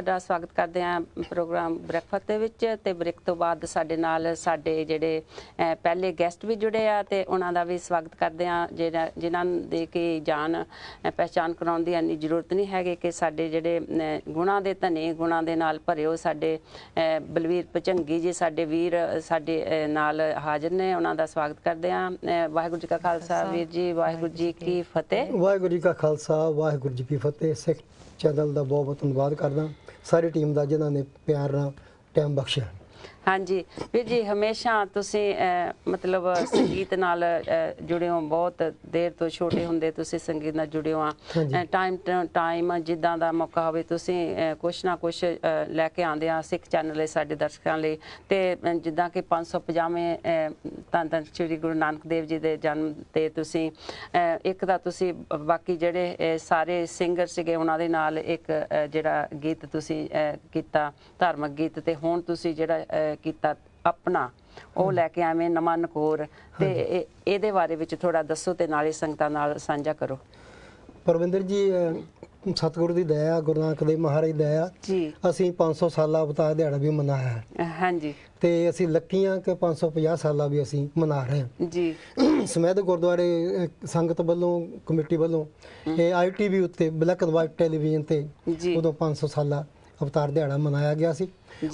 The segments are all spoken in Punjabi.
ਤੁਹਾਡਾ ਸਵਾਗਤ ਕਰਦੇ ਹਾਂ ਪ੍ਰੋਗਰਾਮ ਬ੍ਰੇਕਫਾਸਟ ਦੇ ਵਿੱਚ ਤੇ ਬ੍ਰੇਕ ਤੋਂ ਬਾਅਦ ਸਾਡੇ ਨਾਲ ਸਾਡੇ ਜਿਹੜੇ ਪਹਿਲੇ ਗੈਸਟ ਵੀ ਜੁੜੇ ਆ ਤੇ ਉਹਨਾਂ ਦਾ ਵੀ ਸਵਾਗਤ ਕਰਦੇ ਹਾਂ ਜਿਹੜਾ ਜਿਨ੍ਹਾਂ ਦੇ ਕਿ ਜਾਣ ਅਹ, ਪਹਿਚਾਣ ਕਰਾਉਣ ਦੀ ਇੰਨੀ ਜ਼ਰੂਰਤ ਨਹੀਂ ਹੈਗੀ ਕਿ ਸਾਡੇ ਜਿਹੜੇ ਗੁਣਾਂ ਦੇ ਧਨੇ ਗੁਣਾਂ ਦੇ ਨਾਲ ਭਰੇ ਹੋ ਸਾਡੇ ਬਲਵੀਰ ਪਚੰਗੀ ਜੀ ਸਾਡੇ ਵੀਰ ਸਾਡੇ ਨਾਲ ਹਾਜ਼ਰ ਨੇ ਉਹਨਾਂ ਦਾ ਸਵਾਗਤ ਕਰਦੇ ਹਾਂ। ਵਾਹਿਗੁਰੂ ਜੀ ਕਾ ਖਾਲਸਾ ਵੀਰ ਜੀ ਵਾਹਿਗੁਰੂ ਜੀ ਕੀ ਫਤਿਹ। ਵਾਹਿਗੁਰੂ ਜੀ ਕਾ ਖਾਲਸਾ ਵਾਹਿਗੁਰੂ ਜੀ ਕੀ ਫਤਿਹ। ਸਿੱਖ ਚੈਨਲ ਦਾ ਬਹੁਤ ਬਹੁਤ ਧੰਨਵਾਦ ਕਰਦਾ। ਸਾਰੀ ਟੀਮ ਦਾ ਜਿਨ੍ਹਾਂ ਨੇ ਪਿਆਰ ਨਾਲ ਟਾਈਮ ਬਖਸ਼ਿਆ। ਹਾਂਜੀ। ਵੀਰ ਜੀ ਹਮੇਸ਼ਾ ਤੁਸੀਂ ਮਤਲਬ ਸੰਗੀਤ ਨਾਲ ਜੁੜੇ ਹੋ ਬਹੁਤ ਦੇਰ ਤੋਂ ਛੋਟੇ ਹੁੰਦੇ ਤੁਸੀਂ ਸੰਗੀਤ ਨਾਲ ਜੁੜੇ ਹੋ। ਟਾਈਮ ਟਾਈਮ ਜਿੱਦਾਂ ਦਾ ਮੌਕਾ ਹੋਵੇ ਤੁਸੀਂ ਕੁਛ ਨਾ ਕੁਛ ਲੈ ਕੇ ਆਉਂਦੇ ਆ ਸਿੱਖ ਚੈਨਲ ਲਈ ਸਾਡੇ ਦਰਸ਼ਕਾਂ ਲਈ। ਤੇ ਜਿੱਦਾਂ ਕਿ 550ਵੇਂ ਤਾਂ ਤਾਂ ਸ੍ਰੀ ਗੁਰੂ ਨਾਨਕ ਦੇਵ ਜੀ ਦੇ ਜਨਮ ਤੇ ਤੁਸੀਂ ਇੱਕ ਤਾਂ ਤੁਸੀਂ ਬਾਕੀ ਜਿਹੜੇ ਸਾਰੇ ਸਿੰਗਰ ਸੀਗੇ ਉਹਨਾਂ ਦੇ ਨਾਲ ਇੱਕ ਜਿਹੜਾ ਗੀਤ ਤੁਸੀਂ ਕੀਤਾ ਧਾਰਮਿਕ ਗੀਤ ਤੇ ਹੁਣ ਤੁਸੀਂ ਜਿਹੜਾ ਕੀਤਾ ਆਪਣਾ ਉਹ ਲੈ ਕੇ ਆਵੇਂ ਨਵਾਂ ਨਕੋਰ ਤੇ ਇਹ- ਇਹਦੇ ਬਾਰੇ ਵਿੱਚ ਥੋੜਾ ਦੱਸੋ ਤੇ ਨਾਲੇ ਸੰਗਤਾਂ ਨਾਲ ਸਾਂਝਾ ਕਰੋ। ਪਰਵਿੰਦਰ ਜੀ ਅਹ, ਸਤਿਗੁਰੂ ਦੀ ਦਇਆ ਗੁਰੂ ਨਾਨਕ ਦੇਵ ਮਹਾਰਾਜ ਦੀ ਦਇਆ ਜੀ। ਅਸੀਂ 500 ਸਾਲਾ ਅਵਤਾਰ ਦਿਹਾੜਾ ਵੀ ਮਨਾਇਆ ਹੈ। ਹਾਂਜੀ। ਤੇ ਅਸੀਂ ਲੱਕੀਆਂ ਕਿ 550 ਸਾਲਾ ਵੀ ਅਸੀਂ ਮਨਾ ਰਹੇ ਹਾਂ। ਜੀ। ਸਮੇਤ ਗੁਰਦੁਆਰੇ ਅਹ, ਸੰਗਤ ਵੱਲੋਂ ਕਮੇਟੀ ਵੱਲੋਂ ਇਹ ਆਈਟੀਵੀ ਉੱਤੇ ਬਲੈਕ ਐਂਡ ਵਾਈਟ ਟੈਲੀਵਿਜ਼ਨ ਤੇ ਜੀ। ਉਦੋਂ 500 ਸਾਲਾ ਅਵਤਾਰ ਦਿਹਾੜਾ ਮਨਾਇਆ ਗਿਆ ਸੀ।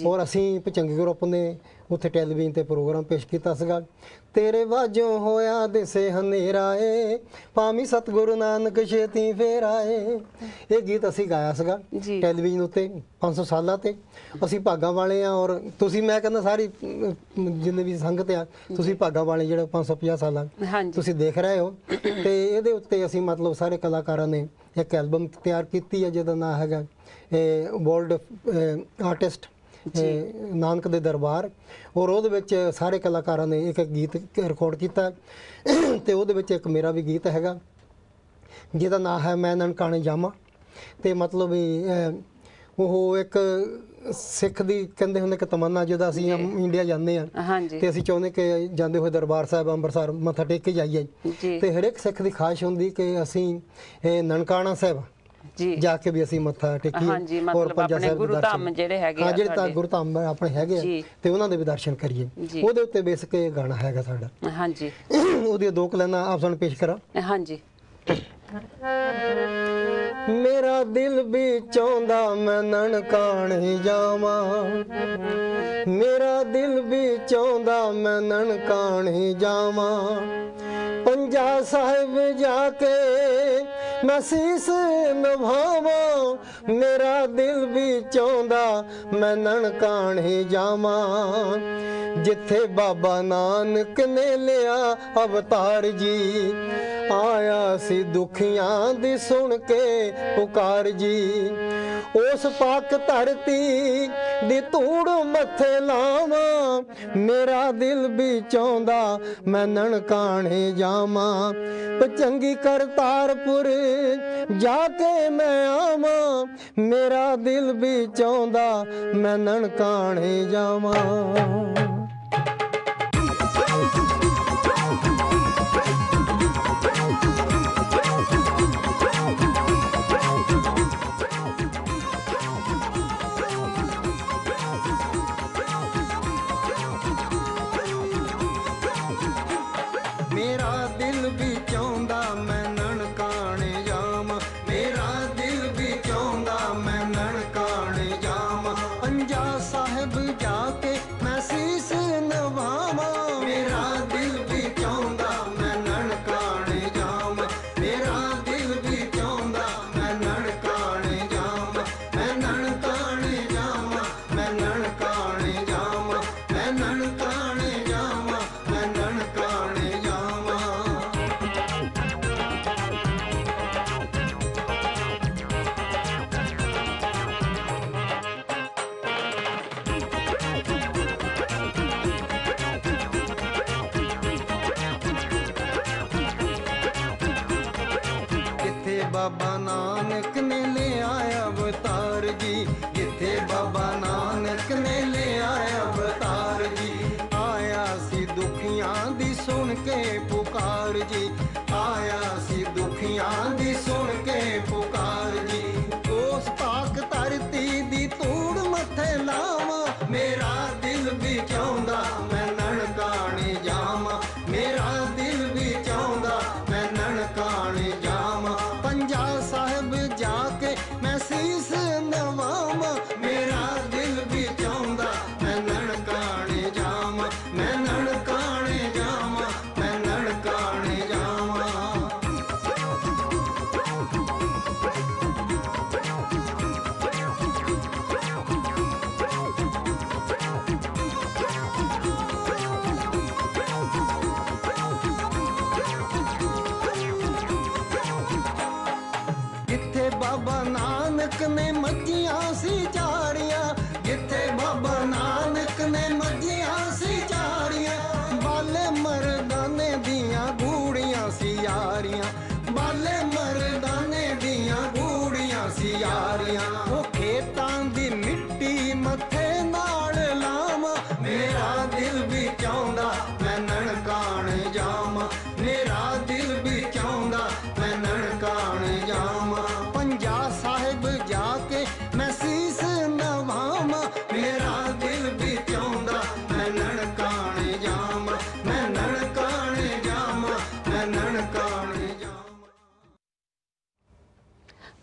ਔਰ ਅਸੀਂ ਪਚੰਗੀ ਗਰੁੱਪ ਨੇ ਉੱਥੇ ਟੈਲੀਵਿਜ਼ਨ ਤੇ ਪ੍ਰੋਗਰਾਮ ਪੇਸ਼ ਕੀਤਾ ਸੀਗਾ। ਤੇਰੇ ਵਾਜੋਂ ਹੋਇਆ ਦਿਸੇ ਹਨੇਰਾ ਏ ਪਾਮੀ ਸਤਿਗੁਰੂ ਨਾਨਕ ਛੇਤੀ ਫੇਰ ਆਏ। ਇਹ ਗੀਤ ਅਸੀਂ ਗਾਇਆ ਸੀਗਾ। ਟੈਲੀਵਿਜ਼ਨ ਉੱਤੇ 500 ਸਾਲਾਂ ਤੇ। ਅਸੀਂ ਭਾਗਾਂ ਵਾਲੇ ਆ ਔਰ ਤੁਸੀਂ ਮੈਂ ਕਹਿੰਦਾ ਸਾਰੀ ਜਿੰਨੇ ਵੀ ਸੰਗਤ ਆ ਤੁਸੀਂ ਭਾਗਾਂ ਵਾਲੇ ਜਿਹੜਾ 550 ਸਾਲਾਂ ਤੁਸੀਂ ਦੇਖ ਰਹੇ ਹੋ। ਤੇ ਇਹਦੇ ਉੱਤੇ ਅਸੀਂ ਮਤਲਬ ਸਾਰੇ ਕਲਾਕਾਰਾਂ ਨੇ ਇੱਕ ਐਲਬਮ ਤਿਆਰ ਕੀਤੀ ਹੈ ਜਿਹਦਾ ਨਾਮ ਹੈਗਾ ਵਰਲਡ ਆਰਟਿਸਟ ਨਾਨਕ ਦੇ ਦਰਬਾਰ। ਔਰ ਉਹਦੇ ਵਿੱਚ ਸਾਰੇ ਕਲਾਕਾਰਾਂ ਨੇ ਇੱਕ ਗੀਤ ਰਿਕਾਰਡ ਕੀਤਾ। ਤੇ ਉਹਦੇ ਵਿੱਚ ਇੱਕ ਮੇਰਾ ਵੀ ਗੀਤ ਹੈਗਾ ਜਿਹਦਾ ਨਾਮ ਹੈ ਮੈਂ ਨਨਕਾਣੇ ਜਾਵਾਂ। ਤੇ ਮਤਲਬ ਉਹ ਇੱਕ ਸਿੱਖ ਦੀ ਕਹਿੰਦੇ ਹੁੰਦੇ ਕਿ ਤਮੰਨਾ ਜਿਹਦਾ ਅਸੀਂ ਇੰਡੀਆ ਜਾਂਦੇ ਆ ਤੇ ਅਸੀਂ ਚਾਹੁੰਦੇ ਕਿ ਜਾਂਦੇ ਹੋਏ ਦਰਬਾਰ ਸਾਹਿਬ ਅੰਮ੍ਰਿਤਸਰ ਮੱਥਾ ਟੇਕ ਕੇ ਜਾਈਏ। ਤੇ ਹਰੇਕ ਸਿੱਖ ਦੀ ਖਾਹਿਸ਼ ਹੁੰਦੀ ਕਿ ਅਸੀਂ ਨਨਕਾਣਾ ਸਾਹਿਬ ਜੀ ਜਾ ਕੇ ਵੀ ਅਸੀਂ ਮੱਥਾ ਟੇਕੀਏ ਹਾਂਜੀ, ਮਤਲਬ ਆਪਣੇ ਗੁਰੂ। ਧਾਮ ਜਿਹੜੇ ਹੈਗੇ ਆ ਜਿਹੜੇ ਤਾਂ। ਗੁਰੂ ਧਾਮ ਆਪਣੇ ਹੈਗੇ। ਆ ਤੇ ਉਹਨਾਂ ਦੇ ਵੀ ਦਰਸ਼ਨ ਕਰੀਏ। ਉਹਦੇ ਉੱਤੇ ਬੇਸਿਕ ਇਹ ਗਾਣਾ ਹੈਗਾ ਸਾਡਾ ਹਾਂਜੀ ਉਹਦੀਆਂ ਦੋ ਕਲਾਨਾਂ ਆਪ ਸਾਨੂੰ ਪੇਸ਼ ਕਰਾਂ ਹਾਂਜੀ ਮੇਰਾ ਦਿਲ ਵੀ ਚਾਹੁੰਦਾ ਮੈਂ ਨਨਕਾਣੇ ਜਾਵਾਂ ਮੇਰਾ ਦਿਲ ਵੀ ਚਾਹੁੰਦਾ ਮੈਂ ਨਨਕਾਣੇ ਜਾਵਾਂ ਪੰਜਾ ਸਾਹਿਬ ਜਾ ਕੇ ਮੈਂ ਸੀਸ ਨਵਾਵਾਂ ਮੇਰਾ ਦਿਲ ਵੀ ਚਾਹੁੰਦਾ ਮੈਂ ਨਨਕਾਣੇ ਜਾਵਾਂ। ਜਿੱਥੇ ਬਾਬਾ ਨਾਨਕ ਨੇ ਲਿਆ ਅਵਤਾਰ ਜੀ, ਆਇਆ ਸੀ ਦੁਖੀਆਂ ਦੀ ਸੁਣ ਕੇ ਪੁਕਾਰ ਜੀ। ਉਸ ਪਾਕ ਧਰਤੀ ਦੀ ਧੂੜ ਮੱਥੇ ਲਾਵਾਂ, ਮੇਰਾ ਦਿਲ ਵੀ ਚਾਹੁੰਦਾ ਮੈਂ ਨਨਕਾਣੇ ਜਾਵਾਂ। ਚੰਗੀ ਕਰਤਾਰਪੁਰ ਜਾ ਕੇ ਮੈਂ ਆਵਾਂ ਮੇਰਾ ਦਿਲ ਵੀ ਚਾਹੁੰਦਾ ਮੈਂ ਨਨਕਾਣੇ ਜਾਵਾਂ। ਬਾਬਾ ਨਾਨਕ ਨੇ ਲਿਆ ਅਵਤਾਰ ਜੀ। ਕਿੱਥੇ ਬਾਬਾ ਨਾਨਕ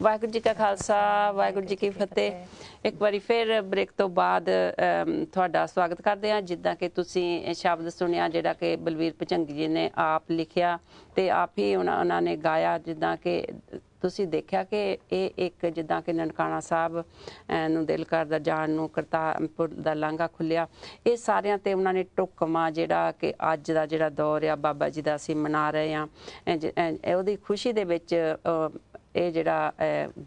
ਵਾਹਿਗੁਰੂ ਜੀ ਕਾ ਖਾਲਸਾ, ਵਾਹਿਗੁਰੂ ਜੀ ਕੀ ਫਤਿਹ। ਇੱਕ ਵਾਰੀ ਫਿਰ ਬ੍ਰੇਕ ਤੋਂ ਬਾਅਦ ਤੁਹਾਡਾ ਸਵਾਗਤ ਕਰਦੇ ਹਾਂ। ਜਿੱਦਾਂ ਕਿ ਤੁਸੀਂ ਸ਼ਬਦ ਸੁਣਿਆ, ਜਿਹੜਾ ਕਿ ਬਲਵੀਰ ਪਚੰਗੀ ਜੀ ਨੇ ਆਪ ਲਿਖਿਆ ਤੇ ਆਪ ਹੀ ਉਹਨਾਂ ਉਹਨਾਂ ਨੇ ਗਾਇਆ, ਜਿੱਦਾਂ ਕਿ ਤੁਸੀਂ ਦੇਖਿਆ ਕਿ ਇਹ ਇੱਕ ਜਿੱਦਾਂ ਕਿ ਨਨਕਾਣਾ ਸਾਹਿਬ ਨੂੰ ਦਿਲ ਕਰਦਾ, ਜਾਣ ਨੂੰ ਕਰਤਾਰਪੁਰ ਦਾ ਲਾਂਘਾ ਖੁੱਲਿਆ ਇਹ ਸਾਰਿਆਂ ਤੇ ਉਹਨਾਂ ਨੇ ਟੁਕਮਾ ਜਿਹੜਾ ਕਿ ਅੱਜ ਦਾ ਜਿਹੜਾ ਦੌਰ ਆ, ਬਾਬਾ ਜੀ ਦਾ ਅਸੀਂ ਮਨਾ ਰਹੇ ਆ ਉਹਦੀ ਖੁਸ਼ੀ ਦੇ ਵਿੱਚ ਇਹ ਜਿਹੜਾ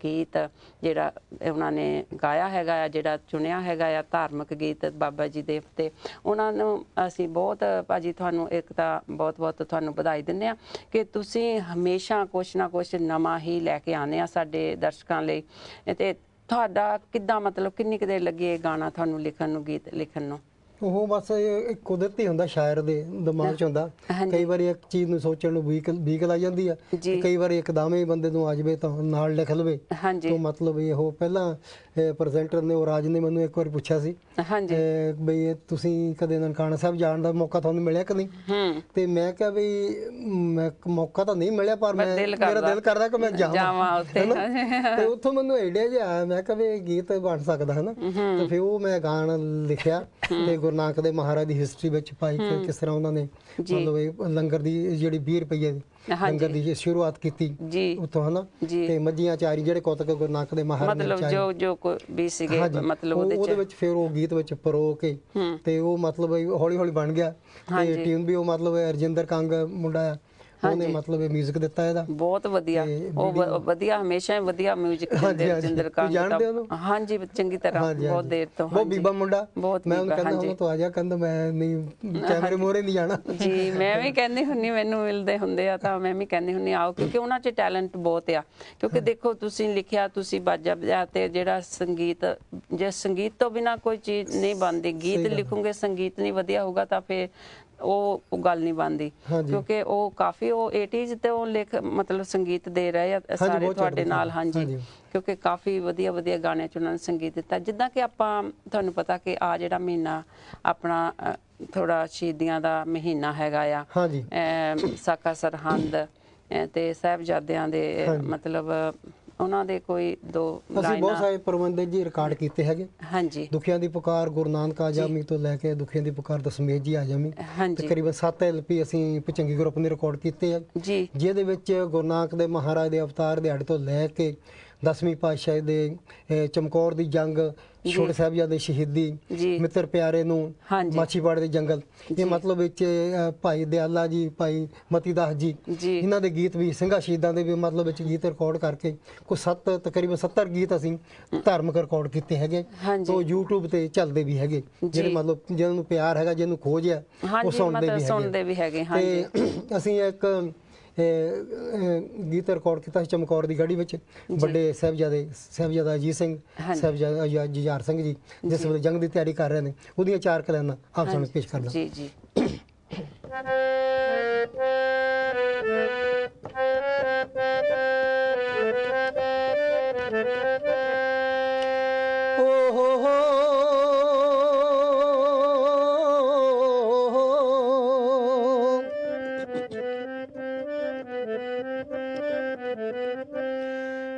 ਗੀਤ ਜਿਹੜਾ ਉਹਨਾਂ ਨੇ ਗਾਇਆ ਹੈਗਾ ਆ, ਜਿਹੜਾ ਚੁਣਿਆ ਹੈਗਾ ਆ, ਧਾਰਮਿਕ ਗੀਤ ਬਾਬਾ ਜੀ ਦੇ ਤੇ ਉਹਨਾਂ ਨੂੰ ਅਸੀਂ ਬਹੁਤ, ਭਾਜੀ ਤੁਹਾਨੂੰ ਇੱਕ ਤਾਂ ਬਹੁਤ ਬਹੁਤ ਤੁਹਾਨੂੰ ਵਧਾਈ ਦਿੰਦੇ ਆ ਕਿ ਤੁਸੀਂ ਹਮੇਸ਼ਾ ਕੁਛ ਨਾ ਕੁਛ ਨਵਾਂ ਹੀ ਲੈ ਕੇ ਆਉਂਦੇ ਆ ਸਾਡੇ ਦਰਸ਼ਕਾਂ ਲਈ। ਤੇ ਤੁਹਾਡਾ ਕਿੱਦਾਂ ਮਤਲਬ ਕਿੰਨੀ ਕੁ ਦੇਰ ਲੱਗੀ ਇਹ ਗਾਣਾ ਤੁਹਾਨੂੰ ਲਿਖਣ ਨੂੰ, ਗੀਤ ਲਿਖਣ ਨੂੰ? ਉਹ ਬਸ ਇਹ ਕੁਦਰਤੀ ਹੁੰਦਾ ਸ਼ਾਇਰ ਦੇ ਦਿਮਾਗ 'ਚ ਹੁੰਦਾ ਹਾਂਜੀ। ਕਈ ਵਾਰੀ ਇੱਕ ਚੀਜ਼ ਨੂੰ ਸੋਚਣ ਨੂੰ ਵੀਕ ਵੀਕ ਲੱਗ ਜਾਂਦੀ ਆ ਜੀ। ਕਈ ਵਾਰੀ ਇੱਕਦਮ ਹੀ ਬੰਦੇ ਨੂੰ ਆ ਜਾਵੇ ਤਾਂ ਨਾਲ ਲਿਖ ਲਵੇ ਹਾਂਜੀ ਤੋਂ ਮਤਲਬ ਇਹ ਉਹ ਪਹਿਲਾਂ ਪ੍ਰੈਜ਼ੈਂਟਰ ਨੇ ਉਹ ਰਾਜ ਨੇ ਮੈਨੂੰ ਇੱਕ ਵਾਰ ਪੁੱਛਿਆ ਸੀ ਹਾਂਜੀ। ਬਈ ਤੁਸੀਂ ਕਦੇ ਨਨਕਾਣਾ ਸਾਹਿਬ ਜਾਣ ਦਾ ਮੌਕਾ ਤੁਹਾਨੂੰ ਮਿਲਿਆ ਕਿ ਨਹੀਂ? ਹੂੰ। ਤੇ ਮੈਂ ਕਿਹਾ ਮੈਂ ਮੌਕਾ ਤਾਂ ਨਹੀਂ ਮਿਲਿਆ ਪਰ ਮੈਂ ਮੇਰਾ। ਦਿਲ ਕਰਦਾ ਕਿ ਮੈਂ ਜਾਵਾਂ। ਜਾਵਾਂ ਉੱਥੇ। ਤੇ ਉੱਥੋਂ ਮੈਨੂੰ ਆਈਡੀਆ ਜਿਹਾ ਆਇਆ ਮੈਂ ਕਿਹਾ ਵੀ ਇਹ ਗੀਤ ਬਣ ਸਕਦਾ ਹੈ। ਨਾ ਤੇ ਫਿਰ ਉਹ ਮੈਂ ਗਾਣਾ ਲਿਖਿਆ ਤੇ ਗੁਰੂ ਨਾਨਕ ਦੇ ਮਹਾਰਾਜ ਦੀ ਹਿਸਟਰੀ ਵਿੱਚ ਪਾਈ ਕਿ ਕਿਸ ਤਰ੍ਹਾਂ ਉਹਨਾਂ ਨੇ ਮਤਲਬ ਲੰਗਰ ਦੀ ਜਿਹੜੀ 20 ਰੁਪਏ ਦੀ ਲੰਗਰ ਦੀ ਸ਼ੁਰੂਆਤ ਕੀਤੀ ਜੀ। ਉੱਥੋਂ ਹਨਾ। ਤੇ ਮੱਝੀਆਂ ਚਾਰੀ ਜਿਹੜੇ ਕੋਤਕ ਗੁਰੂ ਨਾਨਕ ਦੇ ਮਹਾਰਾਜ ਨੇ ਮਤਲਬ ਜੋ ਜੋ ਵੀ ਸੀਗੇ ਮਤਲਬ ਉਹ- ਉਹਦੇ ਵਿੱਚ ਫਿਰ ਉਹ ਗੀਤ ਵਿੱਚ ਪਰੋ ਕੇ ਤੇ ਉਹ ਮਤਲਬ ਹੌਲੀ ਹੌਲੀ ਬਣ ਗਿਆ। ਤੇ ਟਿਊਨ ਵੀ ਉਹ ਮਤਲਬ ਰਜਿੰਦਰ ਕੰਗ ਮੁੰਡਾ ਆ। ਉਹਨੇ ਮਤਲਬ ਇਹ 뮤직 ਦਿੱਤਾ ਇਹਦਾ ਬਹੁਤ ਵਧੀਆ ਉਹ ਵ- ਵਧੀਆ ਹਮੇਸ਼ਾ ਹੀ ਵਧੀਆ 뮤직 ਦਿੰਦੇ ਹਾਂਜੀ। ਜਿੰਦਰ ਤੁਸੀਂ ਕਾਂਗ ਜਾਣਦੇ ਹੋ ਉਹਨੂੰ? ਹਾਂਜੀ ਚੰਗੀ ਤਰ੍ਹਾਂ ਹਾਂਜੀ, ਬਹੁਤ ਹਾਂਜੀ। ਦੇਰ ਤੋਂ ਬਹੁਤ ਬੀਬਾ ਮੁੰਡਾ ਬਹੁਤ ਮੈਂ ਉਹਨੂੰ ਬੀਬਾ, ਕਹਿੰਦਾ ਹਾਂਜੀ। ਹਾਂ ਤੂੰ ਆ ਜਾ ਕਹਿੰਦਾ ਮੈਂ ਨਹੀਂ ਕੈਮਰੇ ਮੋਰੇ ਨਹੀਂ ਜਾਣਾ ਜੀ ਮੈਂ ਵੀ ਕਹਿੰਦੀ ਹੁੰਨੀ ਮੈਨੂੰ ਮਿਲਦੇ ਹੁੰਦੇ ਆ ਤਾਂ ਮੈਂ ਵੀ ਕਹਿੰਦੀ ਹੁੰਨੀ ਆਓ ਕਿਉਂਕਿ ਉਹਨਾਂ 'ਚ ਟੈਲੈਂਟ ਬਹੁਤ ਆ ਕਿਉਂਕਿ ਦੇਖੋ ਤੁਸੀਂ ਲਿਖਿਆ ਤੁਸੀਂ ਬਾਜਾ ਵਜਾ ਤੇ ਜਿਹੜਾ ਸੰਗੀਤ ਜੇ ਸੰਗੀਤ ਤੋਂ ਬਿਨਾ ਕੋਈ ਚੀਜ਼ ਨਹੀਂ ਬਣਦੀ ਗੀਤ ਲਿਖੋਗੇ ਸੰਗੀਤ ਨਹੀਂ ਵਧੀਆ ਹੋਊਗਾ ਤਾਂ ਫਿਰ ਉਹ ਉਹ ਗੱਲ ਨਹੀਂ ਬਣਦੀ ਹਾਂਜੀ। ਕਿਉਂਕਿ ਉਹ ਕਾਫੀ ਉਹ 80s ਤੇ ਉਹ ਲਿਖ ਮਤਲਬ ਸੰਗੀਤ ਦੇ ਰਹੇ ਆ ਸਾਰੇ ਤੁਹਾਡੇ ਨਾਲ। ਹਾਂਜੀ। ਕਿਉਂਕਿ ਕਾਫੀ ਵਧੀਆ ਵਧੀਆ ਗਾਣਿਆਂ 'ਚ ਉਹਨਾਂ ਨੇ ਸੰਗੀਤ ਦਿੱਤਾ ਜਿੱਦਾਂ ਕਿ ਆਪਾਂ ਤੁਹਾਨੂੰ ਪਤਾ ਕਿ ਆ ਜਿਹੜਾ ਮਹੀਨਾ ਆਪਣਾ ਥੋੜਾ ਸ਼ਹੀਦੀਆਂ ਦਾ ਮਹੀਨਾ ਹੈਗਾ ਆ ਹਾਂਜੀ ਸਾਕਾ ਸਰਹੰਦ ਤੇ ਸਾਹਿਬਜ਼ਾਦਿਆਂ ਦੇ ਮਤਲਬ ਉਹਨਾਂ ਦੇ ਕੋਈ ਦੋ ਅਸੀਂ ਬਹੁਤ ਲਾਈਨਾਂ ਸਾਰੇ ਪ੍ਰਬੰਧ ਜੀ ਰਿਕਾਰਡ ਕੀਤੇ ਹੈਗੇ। ਹਾਂਜੀ। ਦੁਖੀਆਂ ਦੀ ਪੁਕਾਰ ਗੁਰੂ ਨਾਨਕ ਆਜਾਮੀ ਤੋਂ ਲੈ ਕੇ ਦੁਖੀਆਂ ਦੀ ਪੁਕਾਰ ਦਸਮੇਜ ਜੀ ਆਜਾਮੀ ਹਾਂਜੀ। ਤਕਰੀਬਨ 7 ਐਲਪੀ ਅਸੀਂ ਪਚੰਗੀ ਗਰੁੱਪ ਨੇ ਰਿਕਾਰਡ ਕੀਤੇ ਆ। ਜੀ। ਜਿਹਦੇ ਵਿੱਚ ਗੁਰੂ ਨਾਨਕ ਦੇ ਮਹਾਰਾਜ ਦੇ ਅਵਤਾਰ ਦਿਹਾੜੇ ਤੋਂ ਲੈ ਕੇ ਦਸਵੀਂ ਪਾਤਸ਼ਾਹੀ ਦੇ ਅਹ, ਚਮਕੌਰ ਦੀ ਜੰਗ ਛੋਟੇ ਸਾਹਿਬਜ਼ਾਦੇ ਸ਼ਹੀਦੀ ਮਿੱਤਰ ਪਿਆਰੇ ਨੂੰ ਮਾਛੀਵਾੜੇ ਦੇ ਜੰਗਲ। ਇਹ ਮਤਲਬ ਵਿੱਚ ਭਾਈ ਦਿਆਲਾ ਜੀ ਭਾਈ ਮਤੀਦਾਸ ਜੀ ਇਹਨਾਂ ਦੇ ਗੀਤ ਵੀ ਸਿੰਘਾਂ ਸ਼ਹੀਦਾਂ ਦੇ ਵੀ ਮਤਲਬ ਵਿੱਚ ਗੀਤ ਰਿਕਾਰਡ ਕਰਕੇ ਕੋਈ 7 ਤਕਰੀਬਨ 70 ਗੀਤ ਅਸੀਂ ਧਾਰਮਿਕ ਰਿਕਾਰਡ ਕੀਤੇ ਹੈਗੇ। ਤੋਂ YouTube ਤੇ ਚੱਲਦੇ ਵੀ ਹੈਗੇ। ਜਿਹੜੇ ਮਤਲਬ ਜਿਹਨਾਂ ਨੂੰ ਪਿਆਰ ਹੈਗਾ ਜਿਹਨੂੰ ਖੋਜ ਹੈ ਉਹ ਸੁਣਦੇ ਵੀ ਹੈਗੇ ਤੇ ਅਸੀਂ ਇੱਕ ਗੀਤ ਰਿਕਾਰਡ ਕੀਤਾ ਸੀ ਚਮਕੌਰ ਦੀ ਗੜੀ ਵਿੱਚ ਵੱਡੇ ਸਾਹਿਬਜ਼ਾਦੇ ਸਾਹਿਬਜ਼ਾਦਾ ਅਜੀਤ ਸਿੰਘ ਸਾਹਿਬਜ਼ਾਦਾ ਜੁਝਾਰ ਸਿੰਘ ਜੀ ਜਿਸ ਵੇਲੇ ਜੰਗ ਦੀ ਤਿਆਰੀ ਕਰ ਰਹੇ ਨੇ ਉਹਦੀਆਂ ਚਾਰ ਕਲਾਨਾਂ ਆਪ ਸਾਨੂੰ ਪੇਸ਼ ਕਰਦਾ ਜੀ ਜੀ।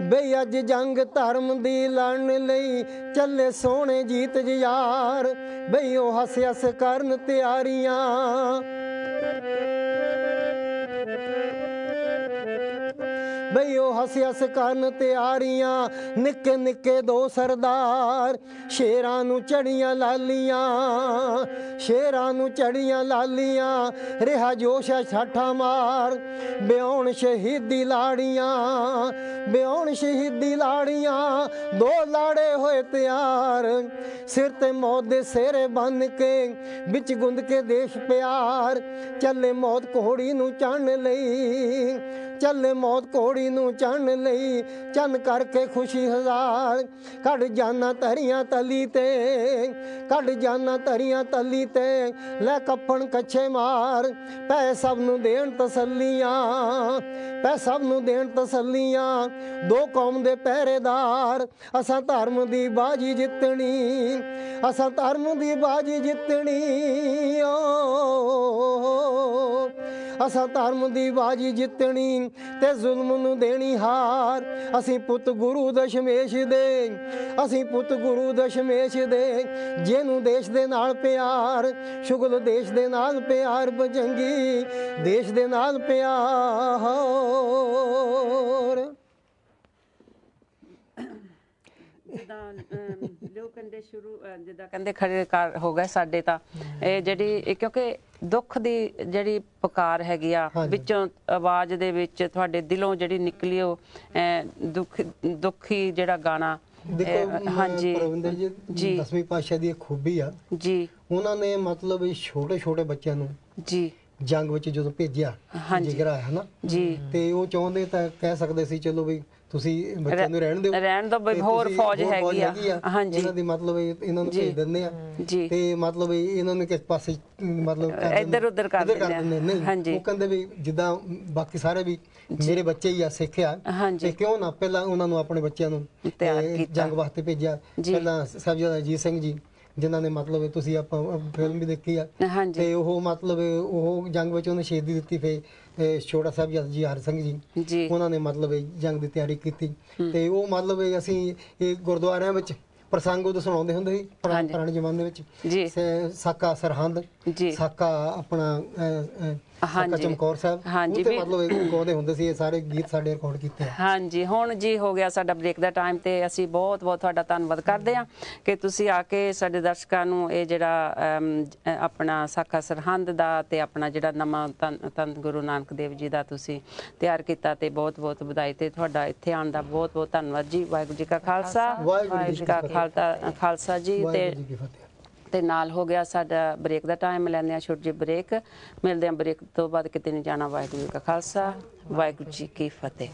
ਬਈ ਅੱਜ ਜੰਗ ਧਰਮ ਦੀ ਲੜਨ ਲਈ ਚੱਲੇ ਸੋਹਣੇ ਜੀਤ ਯਾਰ। ਬਈ, ਉਹ ਹੱਸ ਹੱਸ ਕਰਨ ਤਿਆਰੀਆਂ। ਹੱਸ ਹੱਸ ਕਰਨ ਤਿਆਰੀਆਂ, ਨਿੱਕੇ ਨਿੱਕੇ ਦੋ ਸਰਦਾਰ, ਸ਼ੇਰਾਂ ਨੂੰ ਚੜੀਆਂ ਲਾਲੀਆਂ, ਸ਼ੇਰਾਂ ਨੂੰ ਚੜੀਆਂ ਲਾਲੀਆਂ, ਰਿਹਾ ਜੋਸ਼ ਛਾਠਾ ਮਾਰ, ਬਿਆਉਣ ਸ਼ਹੀਦੀ ਲਾੜੀਆਂ, ਬਿਆਉਣ ਸ਼ਹੀਦੀ ਲਾੜੀਆਂ, ਦੋ ਲਾੜੇ ਹੋਏ ਤਿਆਰ, ਸਿਰ ਤੇ ਮੌਤ ਦੇ ਸੇਰੇ ਬੰਨ ਕੇ, ਵਿੱਚ ਗੁੰਦ ਕੇ ਦੇਸ਼ ਪਿਆਰ, ਚੱਲੇ ਮੌਤ ਕੋਹੜੀ ਨੂੰ ਚੰਨ ਲਈ ਚੱਲੇ ਮੌਤ ਕੋੜੀ ਨੂੰ ਚੰਨ ਲਈ, ਚੰਨ ਕਰਕੇ ਖੁਸ਼ੀ ਹਜ਼ਾਰ। ਕੱਢ ਜਾਨਾ ਧਰੀਆਂ ਤਲੀ ਤੇ, ਕੱਢ ਜਾਨਾ ਧਰੀਆਂ ਤਲੀ ਤੇ, ਲੈ ਕੱਪਣ ਕੱਛੇ ਮਾਰ। ਪੈ ਸਭ ਨੂੰ ਦੇਣ ਤਸੱਲੀਆਂ, ਪੈ ਸਭ ਨੂੰ ਦੇਣ ਤਸੱਲੀਆਂ। ਦੋ ਕੌਮ ਦੇ ਪਹਿਰੇਦਾਰ, ਅਸਾਂ ਧਰਮ ਦੀ ਬਾਜੀ ਜਿੱਤਣੀ, ਅਸਾਂ ਧਰਮ ਦੀ ਬਾਜੀ ਜਿੱਤਣੀ। ਓ ਅਸਾਂ ਧਰਮ ਦੀ ਬਾਜੀ ਜਿੱਤਣੀ ਤੇ ਜ਼ੁਲਮ ਨੂੰ ਦੇਣੀ ਹਾਰ। ਅਸੀਂ ਪੁੱਤ ਗੁਰੂ ਦਸ਼ਮੇਸ਼ ਦੇ, ਅਸੀਂ ਪੁੱਤ ਗੁਰੂ ਦਸ਼ਮੇਸ਼ ਦੇ, ਜਿਹਨੂੰ ਦੇਸ਼ ਦੇ ਨਾਲ ਪਿਆਰ, ਸ਼ੁਗਲ ਦੇਸ਼ ਦੇ ਨਾਲ ਪਿਆਰ ਬਜੰਗੀ, ਦੇਸ਼ ਦੇ ਨਾਲ ਪਿਆਰ। ਸ਼ੁਰੂ ਜਿੱਦਾਂ ਕਹਿੰਦੇ ਖੜੇ ਕਰ ਹੋ ਗਏ ਸਾਡੇ ਤਾਂ ਇਹ ਜਿਹੜੀ ਕਿਉਂਕਿ ਦੁੱਖ ਦੀ ਜਿਹੜੀ ਪੁਕਾਰ ਹੈਗੀ ਆ। ਵਿੱਚੋਂ ਆਵਾਜ਼ ਦੇ ਵਿੱਚ ਤੁਹਾਡੇ ਦਿਲੋਂ ਜਿਹੜੀ ਨਿਕਲੀ ਉਹ ਦੁੱਖ ਦੁੱਖੀ ਜਿਹੜਾ ਗਾਣਾ ਦੇਖੋ ਹਾਂਜੀ ਪ੍ਰਵਿੰਦਰ ਜੀ ਜੀ। ਦਸਵੀਂ ਪਾਤਸ਼ਾਹ ਦੀ ਇੱਕ ਖੂਬੀ ਆ ਜੀ ਉਹਨਾਂ ਨੇ ਮਤਲਬ ਛੋਟੇ ਛੋਟੇ ਬੱਚਿਆਂ ਨੂੰ ਜੀ ਜੰਗ ਵਿੱਚ ਜਦੋਂ ਭੇਜਿਆ। ਜਿਗਰਾ ਹੈ ਨਾ ਜੀ ਤੇ ਉਹ ਚਾਹੁੰਦੇ ਤਾਂ ਕਹਿ ਸਕਦੇ ਸੀ ਚਲੋ ਵੀ ਤੁਸੀਂ ਬੱਚਿਆਂ ਨੂੰ ਰਹਿਣ ਦਿਓ ਰਹਿਣ ਵੀ ਤੇ ਹੋਰ ਫੌਜ ਹੈਗੀ ਆ। ਹਾਂਜੀ। ਇਹਨਾਂ ਦੀ ਮਤਲਬ ਇਹ- ਇਹਨਾਂ ਨੂੰ। ਭੇਜ ਦਿੰਦੇ ਆ ਤੇ ਮਤਲਬ ਇਹ ਇਹਨਾਂ ਨੂੰ ਕਿਸ ਪਾਸੇ ਮਤਲਬ ਇੱਧਰ ਉੱਧਰ ਕਰ ਦਿੰਦੇ ਆ। ਨਹੀਂ। ਉਹ ਕਹਿੰਦੇ ਵੀ ਜਿੱਦਾਂ ਬਾਕੀ ਸਾਰੇ ਵੀ ਮੇਰੇ ਬੱਚੇ ਹੀ ਆ ਸਿੱਖਿਆ। ਤੇ ਕਿਉਂ ਨਾ ਪਹਿਲਾਂ ਉਹਨਾਂ ਨੂੰ ਆਪਣੇ ਬੱਚਿਆਂ ਨੂੰ। ਜੰਗ ਵਾਸਤੇ ਭੇਜਿਆ। ਪਹਿਲਾਂ ਸਾਹਿਬਜ਼ਾਦਾ ਅਜੀਤ ਸਿੰਘ ਜੀ ਜਿਨ੍ਹਾਂ ਨੇ ਮਤਲਬ ਤੁਸੀਂ ਆਪਾਂ ਫਿਲਮ ਵੀ ਦੇਖੀ ਆ ਤੇ ਉਹ ਮਤਲਬ ਉਹ ਜੰਗ ਵਿੱਚ ਉਹਨੇ ਸ਼ਹੀਦੀ ਦਿੱਤੀ ਫੇ ਛੋਟਾ ਸਾਹਿਬਜ਼ਾਦਾ ਜੀ ਹਰ ਸਿੰਘ ਜੀ ਉਹਨਾਂ ਨੇ ਮਤਲਬ ਜੰਗ ਦੀ ਤਿਆਰੀ ਕੀਤੀ। ਤੇ ਉਹ ਮਤਲਬ ਅਸੀਂ ਇਹ ਗੁਰਦੁਆਰਿਆਂ ਵਿੱਚ ਪ੍ਰਸੰਗ ਉਹ ਸੁਣਾਉਂਦੇ ਹੁੰਦੇ ਸੀ। ਪੁਰਾਣੇ ਜ਼ਮਾਨੇ ਵਿੱਚ। ਸਾਕਾ ਸਰਹੰਦ ਸਾਕਾ ਆਪਣਾ ਹਾਂਜੀ। ਚਮਕੌਰ ਸਾਹਿਬ ਹਾਂਜੀ, ਉਹ ਤੇ ਮਤਲਬ ਇਹ ਗਾਉਂਦੇ ਹੁੰਦੇ ਸੀ ਇਹ ਸਾਰੇ ਗੀਤ ਸਾਡੇ ਰਿਕਾਰਡ ਕੀਤੇ ਆ। ਹਾਂਜੀ ਹੁਣ ਜੀ ਹੋ ਗਿਆ ਸਾਡਾ ਬ੍ਰੇਕ ਦਾ ਟਾਈਮ ਤੇ ਅਸੀਂ ਬਹੁਤ ਬਹੁਤ ਤੁਹਾਡਾ ਧੰਨਵਾਦ ਕਰਦੇ ਹਾਂ ਕਿ ਤੁਸੀਂ ਆ ਕੇ ਸਾਡੇ ਦਰਸ਼ਕਾਂ ਨੂੰ ਇਹ ਜਿਹੜਾ ਆਪਣਾ ਸਾਖਾ ਸਰਹੰਦ ਦਾ ਤੇ ਆਪਣਾ ਜਿਹੜਾ ਨਵਾਂ ਤਨ ਗੁਰੂ ਨਾਨਕ ਦੇਵ ਜੀ ਦਾ ਤੁਸੀਂ ਤਿਆਰ ਕੀਤਾ ਤੇ ਬਹੁਤ ਬਹੁਤ ਵਧਾਈ ਤੇ ਤੁਹਾਡਾ ਇੱਥੇ ਆਉਣ ਦਾ ਬਹੁਤ ਬਹੁਤ ਧੰਨਵਾਦ ਜੀ। ਵਾਹਿਗੁਰੂ ਜੀ ਕਾ ਖਾਲਸਾ ਵਾਹਿਗੁਰੂ ਜੀ ਕਾ ਖਾਲਸਾ ਜੀ ਤੇ ਵਾਹਿਗੁਰੂ ਤੇ ਨਾਲ ਹੋ ਗਿਆ ਸਾਡਾ ਬ੍ਰੇਕ ਦਾ ਟਾਈਮ ਲੈਂਦੇ ਆ ਛੋਟੀ ਜਿਹੀ ਬ੍ਰੇਕ ਮਿਲਦੇ ਆ ਬ੍ਰੇਕ ਤੋਂ ਬਾਅਦ ਕਿਤੇ ਨਹੀਂ ਜਾਣਾ। ਵਾਹਿਗੁਰੂ ਜੀ ਕਾ ਖਾਲਸਾ, ਵਾਹਿਗੁਰੂ ਜੀ ਕੀ ਫਤਿਹ।